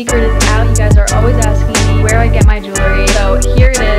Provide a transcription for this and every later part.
secret is out. You guys are always asking me where I get my jewelry. So here it is.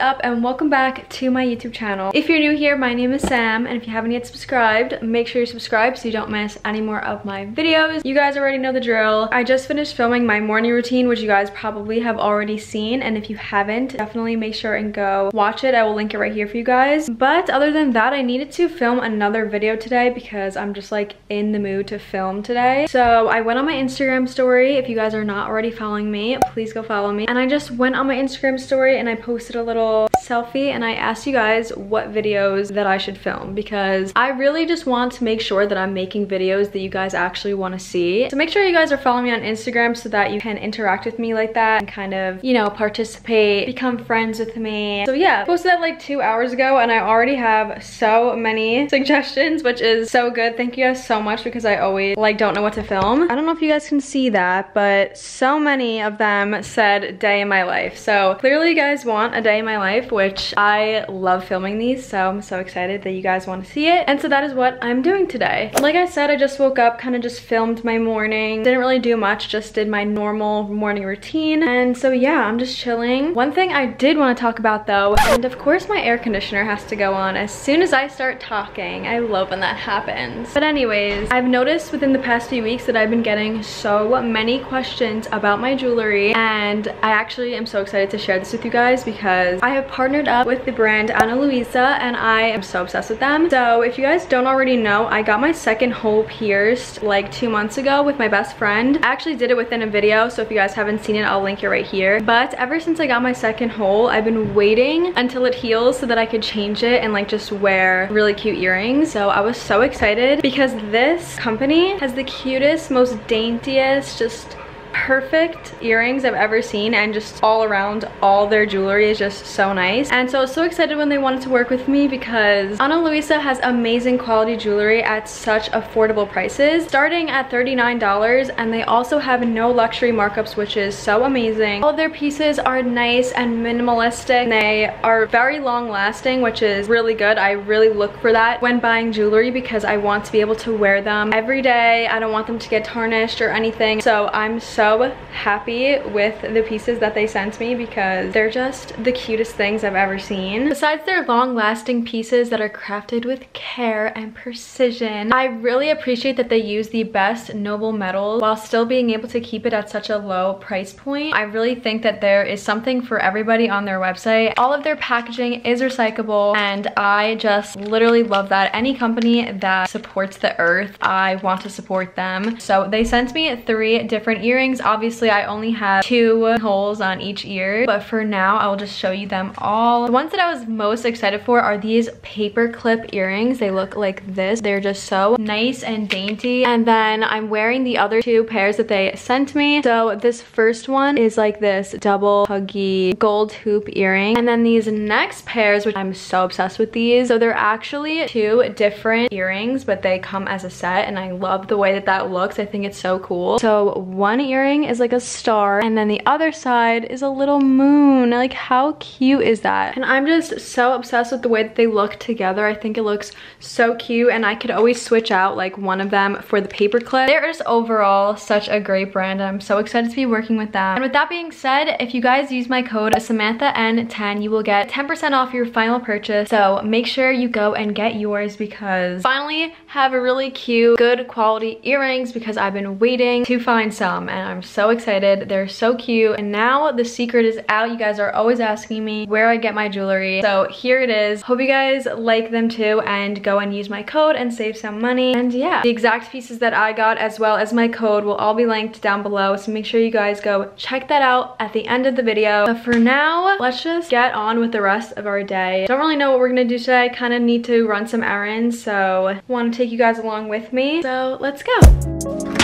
Up and welcome back to my YouTube channel. If you're new here, my name is Sam and if you haven't yet subscribed, make sure you subscribe so you don't miss any more of my videos. You guys already know the drill. I just finished filming my morning routine, which you guys probably have already seen and if you haven't, definitely make sure and go watch it. I will link it right here for you guys. But other than that, I needed to film another video today because I'm just like in the mood to film today. So I went on my Instagram story. If you guys are not already following me, please go follow me. And I just went on my Instagram story and I posted a little selfie and I asked you guys what videos that I should film because I really just want to make sure that I'm making videos that you guys actually want to see. So make sure you guys are following me on Instagram so that you can interact with me like that and kind of, you know, participate, become friends with me. So yeah, posted that like two hours ago and I already have so many suggestions, which is so good. Thank you guys so much because I always like don't know what to film. I don't know if you guys can see that, but so many of them said day in my life. So clearly you guys want a day in my life, which I love filming these, so I'm so excited that you guys want to see it. And so that is what I'm doing today. Like I said, I just woke up, kind of just filmed my morning. Didn't really do much, just did my normal morning routine. And so yeah, I'm just chilling. One thing I did want to talk about though, and of course my air conditioner has to go on as soon as I start talking. I love when that happens. But anyways, I've noticed within the past few weeks that I've been getting so many questions about my jewelry and I actually am so excited to share this with you guys because I have partnered up with the brand Ana Luisa and I am so obsessed with them. So if you guys don't already know, I got my second hole pierced like two months ago with my best friend. I actually did it within a video, so if you guys haven't seen it, I'll link it right here. But ever since I got my second hole, I've been waiting until it heals so that I could change it and like just wear really cute earrings. So I was so excited because this company has the cutest, most daintiest, just perfect earrings I've ever seen and just all around all their jewelry is just so nice and so I was so excited when they wanted to work with me because Ana Luisa has amazing quality jewelry at such affordable prices starting at $39 and they also have no luxury markups which is so amazing. All of their pieces are nice and minimalistic they are very long lasting which is really good. I really look for that when buying jewelry because I want to be able to wear them every day. I don't want them to get tarnished or anything so I'm so happy with the pieces that they sent me because they're just the cutest things I've ever seen. Besides their long lasting pieces that are crafted with care and precision, I really appreciate that they use the best noble metals while still being able to keep it at such a low price point. I really think that there is something for everybody on their website. All of their packaging is recyclable and I just literally love that. Any company that supports the earth, I want to support them. So they sent me three different earrings earrings. Obviously, I only have two holes on each ear, but for now, I will just show you them all. The ones that I was most excited for are these paper clip earrings. They look like this. They're just so nice and dainty. And then I'm wearing the other two pairs that they sent me. So this first one is like this double huggy gold hoop earring. And then these next pairs, which I'm so obsessed with these. So they're actually two different earrings, but they come as a set. And I love the way that that looks. I think it's so cool. So one earring is like a star and then the other side is a little moon. Like how cute is that? And I'm just so obsessed with the way that they look together. I think it looks so cute and I could always switch out like one of them for the paper clip. They're just overall such a great brand. I'm so excited to be working with them. And with that being said, if you guys use my code SamanthaN10, you will get 10% off your final purchase. So make sure you go and get yours because finally have a really cute, good quality earrings because I've been waiting to find some and I'm so excited. They're so cute. And now the secret is out. You guys are always asking me where I get my jewelry. So here it is. Hope you guys like them too and go and use my code and save some money. And yeah, the exact pieces that I got as well as my code will all be linked down below. So make sure you guys go check that out at the end of the video. But for now, let's just get on with the rest of our day. Don't really know what we're gonna do today. Kind of need to run some errands. So want to take you guys along with me. So let's go.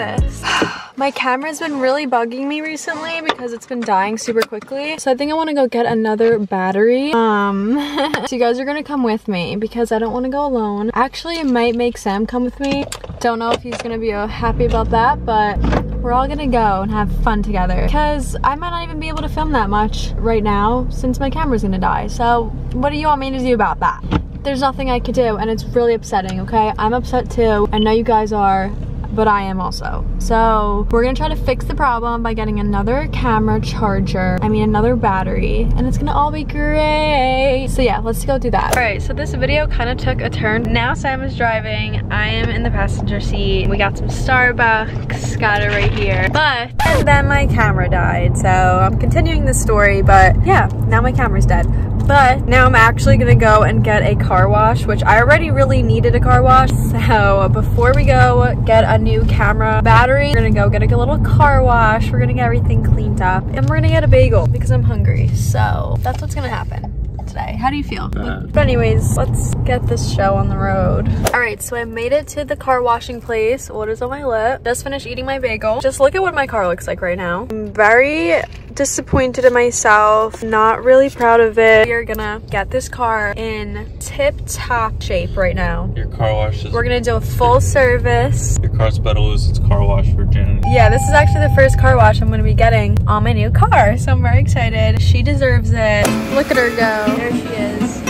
This. My camera's been really bugging me recently because it's been dying super quickly. So I think I want to go get another battery. Um, so you guys are going to come with me because I don't want to go alone. Actually, it might make Sam come with me. Don't know if he's going to be uh, happy about that, but we're all gonna go and have fun together because I might not even be able to film that much right now since my camera's gonna die. So what do you want me to do about that? There's nothing I could do and it's really upsetting, okay? I'm upset too. I know you guys are but I am also. So we're gonna try to fix the problem by getting another camera charger, I mean another battery, and it's gonna all be great. So yeah, let's go do that. All right, so this video kind of took a turn. Now Sam is driving, I am in the passenger seat. We got some Starbucks, got it right here. But And then my camera died, so I'm continuing the story, but yeah, now my camera's dead. But now I'm actually gonna go and get a car wash, which I already really needed a car wash. So before we go get a new camera battery, we're gonna go get a little car wash. We're gonna get everything cleaned up and we're gonna get a bagel because I'm hungry. So that's what's gonna happen today. How do you feel? But anyways, let's get this show on the road. All right, so I made it to the car washing place. What is on my lip? Just finished eating my bagel. Just look at what my car looks like right now. I'm very disappointed in myself, not really proud of it. We are gonna get this car in tip-top shape right now. Your car wash is... We're gonna do a full service. Your car's about to lose its car wash virginity. Yeah, this is actually the first car wash I'm gonna be getting on my new car, so I'm very excited. She deserves it. Look at her go. There she is.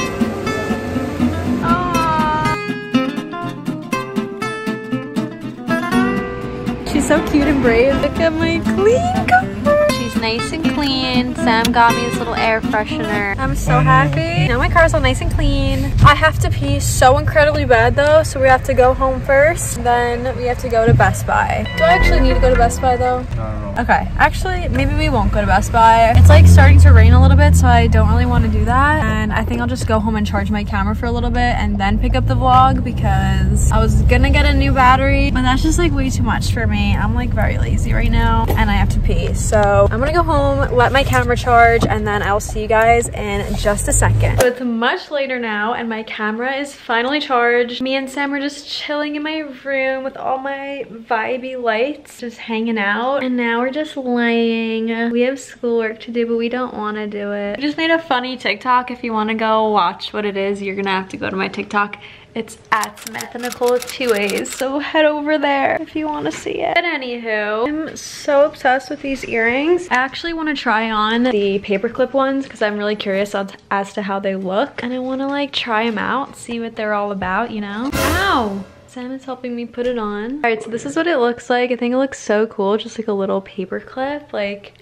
She's so cute and brave. Look at my clean car nice and clean. Sam got me this little air freshener. I'm so happy. Now my car's all nice and clean. I have to pee so incredibly bad though, so we have to go home first. Then we have to go to Best Buy. Do I actually need to go to Best Buy though? Okay, actually, maybe we won't go to Best Buy. It's like starting to rain a little bit, so I don't really want to do that. And I think I'll just go home and charge my camera for a little bit and then pick up the vlog because I was gonna get a new battery, but that's just like way too much for me. I'm like very lazy right now and I have to pee. So I'm gonna go home, let my camera charge, and then I'll see you guys in just a second. So it's much later now and my camera is finally charged. Me and Sam are just chilling in my room with all my vibey lights, just hanging out. And now we're just laying. We have schoolwork to do, but we don't want to do it. I just made a funny TikTok. If you want to go watch what it is, you're gonna have to go to my TikTok it's at Samantha Nicole with two A's. So head over there if you want to see it. But anywho, I'm so obsessed with these earrings. I actually want to try on the paperclip ones because I'm really curious as to how they look. And I want to like try them out, see what they're all about, you know? Ow! Sam is helping me put it on. All right, so this is what it looks like. I think it looks so cool, just like a little paper clip. Like,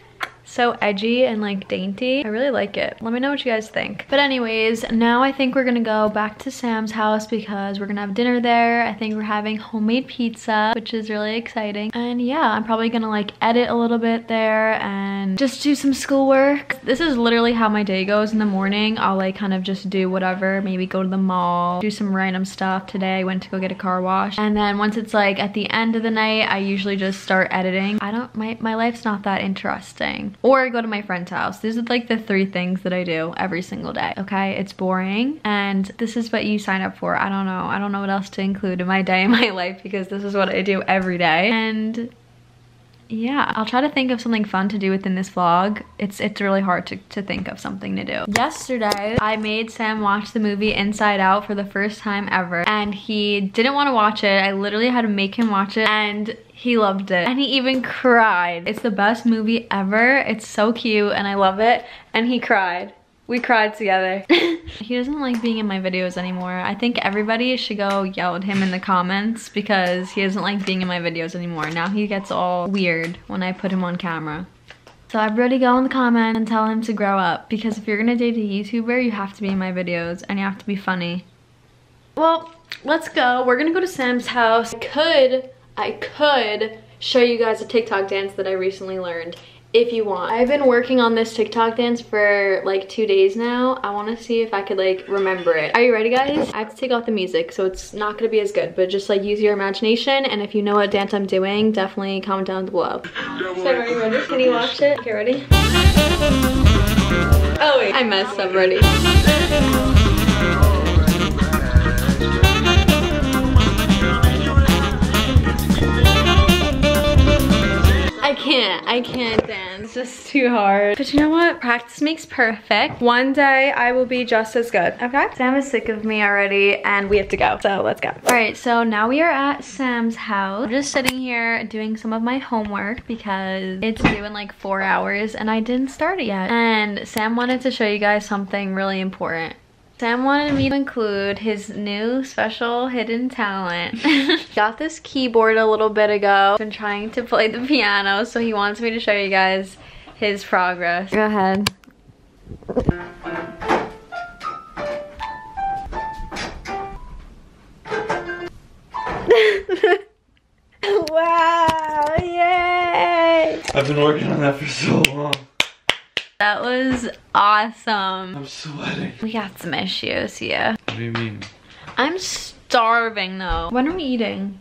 so edgy and like dainty. I really like it. Let me know what you guys think. But anyways, now I think we're gonna go back to Sam's house because we're gonna have dinner there. I think we're having homemade pizza, which is really exciting. And yeah, I'm probably gonna like edit a little bit there and just do some schoolwork. This is literally how my day goes in the morning. I'll like kind of just do whatever, maybe go to the mall, do some random stuff. Today I went to go get a car wash. And then once it's like at the end of the night, I usually just start editing. I don't, my, my life's not that interesting or I go to my friend's house. These are like the three things that I do every single day, okay? It's boring and this is what you sign up for. I don't know. I don't know what else to include in my day in my life because this is what I do every day. And yeah, I'll try to think of something fun to do within this vlog. It's it's really hard to, to think of something to do. Yesterday, I made Sam watch the movie Inside Out for the first time ever, and he didn't want to watch it. I literally had to make him watch it, and he loved it. And he even cried. It's the best movie ever. It's so cute, and I love it, and he cried. We cried together. he doesn't like being in my videos anymore. I think everybody should go yell at him in the comments because he doesn't like being in my videos anymore. Now he gets all weird when I put him on camera. So everybody go in the comment and tell him to grow up because if you're gonna date a YouTuber, you have to be in my videos and you have to be funny. Well, let's go. We're gonna go to Sam's house. I could, I could show you guys a TikTok dance that I recently learned if you want. I've been working on this TikTok dance for like two days now. I want to see if I could like remember it. Are you ready guys? I have to take off the music so it's not going to be as good but just like use your imagination and if you know what dance I'm doing definitely comment down below. So are you ready? Can you watch it? Okay ready? Oh wait, I messed up ready. I can't. I can't dance. It's just too hard. But you know what? Practice makes perfect. One day I will be just as good. Okay? Sam is sick of me already and we have to go. So let's go. All right. So now we are at Sam's house. I'm just sitting here doing some of my homework because it's due in like four hours and I didn't start it yet. And Sam wanted to show you guys something really important. Sam wanted me to include his new special hidden talent. Got this keyboard a little bit ago. Been trying to play the piano, so he wants me to show you guys his progress. Go ahead. wow, yay! I've been working on that for so long. That was awesome. I'm sweating. We got some issues, here. What do you mean? I'm starving though. When are we eating?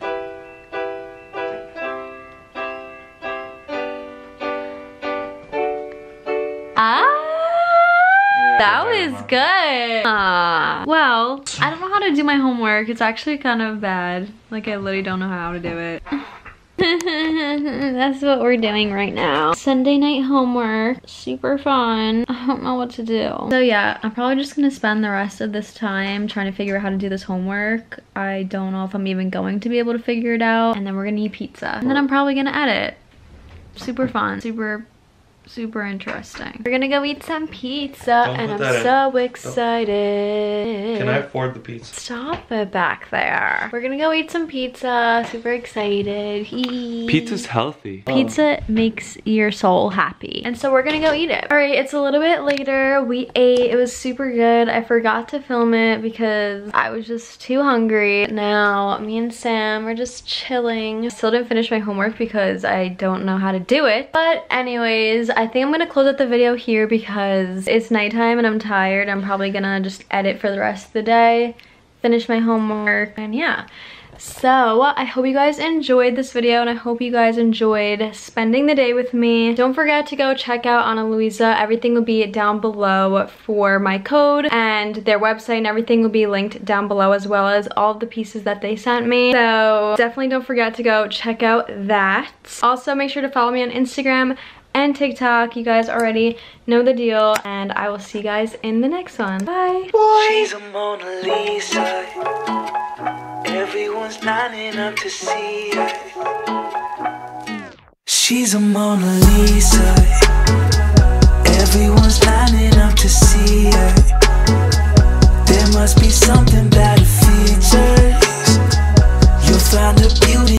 Ah, that was good. Ah, well, I don't know how to do my homework. It's actually kind of bad. Like I literally don't know how to do it. That's what we're doing right now. Sunday night homework. Super fun. I don't know what to do. So yeah, I'm probably just gonna spend the rest of this time trying to figure out how to do this homework. I don't know if I'm even going to be able to figure it out. And then we're gonna eat pizza. And then I'm probably gonna edit. Super fun. Super super interesting. We're gonna go eat some pizza Don't and I'm that so excited. Can I afford the pizza? Stop it back there. We're gonna go eat some pizza. Super excited. Pizza's healthy. Pizza makes your soul happy. And so we're gonna go eat it. All right, it's a little bit later. We ate, it was super good. I forgot to film it because I was just too hungry. Now, me and Sam are just chilling. Still didn't finish my homework because I don't know how to do it. But anyways, I think I'm gonna close out the video here because it's nighttime and I'm tired. I'm probably gonna just edit for the rest of the day, finish my homework, and yeah. So I hope you guys enjoyed this video and I hope you guys enjoyed spending the day with me. Don't forget to go check out Ana Luisa. Everything will be down below for my code and their website and everything will be linked down below as well as all the pieces that they sent me. So definitely don't forget to go check out that. Also make sure to follow me on Instagram and TikTok. You guys already know the deal. And I will see you guys in the next one. Bye. Boy. She's a Mona Lisa. Everyone's lining up to see her. She's a Mona Lisa. Everyone's lining up to see her. There must be something about features. You'll find her beauty.